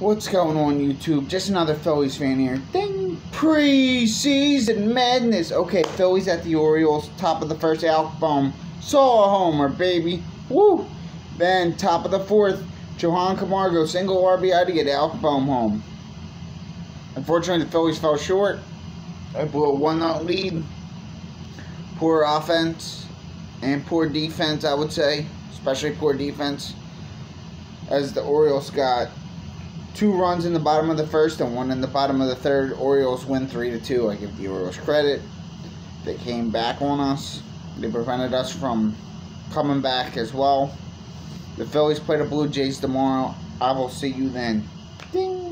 What's going on YouTube? Just another Phillies fan here. Ding! Preseason madness. Okay, Phillies at the Orioles. Top of the first, Alec Bohm. Saw a homer, baby. Woo! Then, top of the fourth, Johan Camargo. Single RBI to get Bohm home. Unfortunately, the Phillies fell short. I blew a 1 0 lead. Poor offense and poor defense, I would say. Especially poor defense. As the Orioles got two runs in the bottom of the first and one in the bottom of the third. Orioles win three to two. I give the Orioles credit. They came back on us. They prevented us from coming back as well. The Phillies play the Blue Jays tomorrow. I will see you then. Ding.